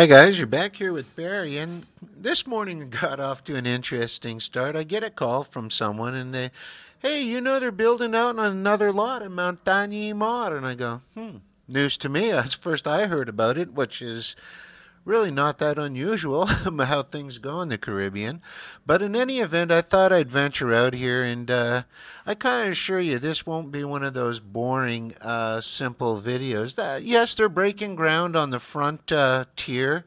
Hi guys, you're back here with Barry, and this morning got off to an interesting start. I get a call from someone, and they, hey, you know they're building out on another lot in Montaña y Mar, and I go, hmm, news to me. That's first I heard about it, which is really not that unusual how things go in the Caribbean. But in any event, I thought I'd venture out here, and uh, I kind of assure you this won't be one of those boring, uh, simple videos. That, yes, they're breaking ground on the front uh, tier.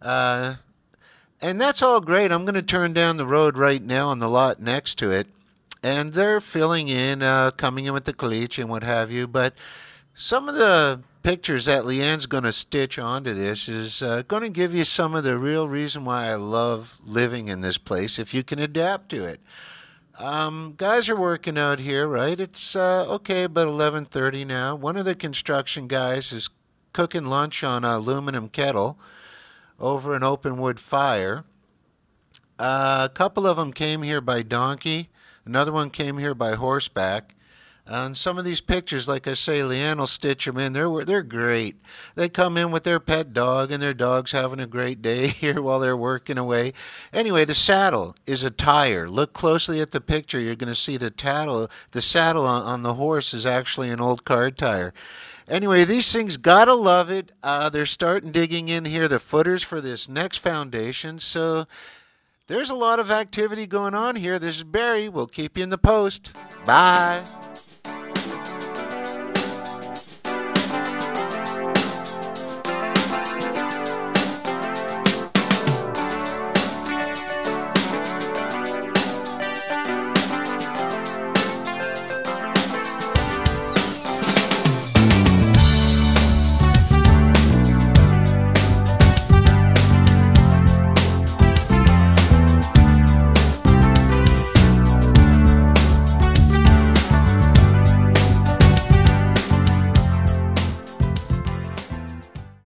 Uh, and that's all great. I'm going to turn down the road right now on the lot next to it. And they're filling in, uh, coming in with the caliche and what have you. But some of the pictures that Leanne's going to stitch onto this is uh, going to give you some of the real reason why I love living in this place if you can adapt to it. Um, guys are working out here, right? It's uh, okay, about 11:30 now. One of the construction guys is cooking lunch on an aluminum kettle over an open wood fire. Uh, a couple of them came here by donkey. Another one came here by horseback. And some of these pictures, like I say, Leanne will stitch them in. They're they're great. They come in with their pet dog, and their dog's having a great day here while they're working away. Anyway, the saddle is a tire. Look closely at the picture. You're going to see the tattle. The saddle on, on the horse is actually an old car tire. Anyway, these things gotta love it. Uh, they're starting digging in here the footers for this next foundation. So there's a lot of activity going on here. This is Barry. We'll keep you in the post. Bye.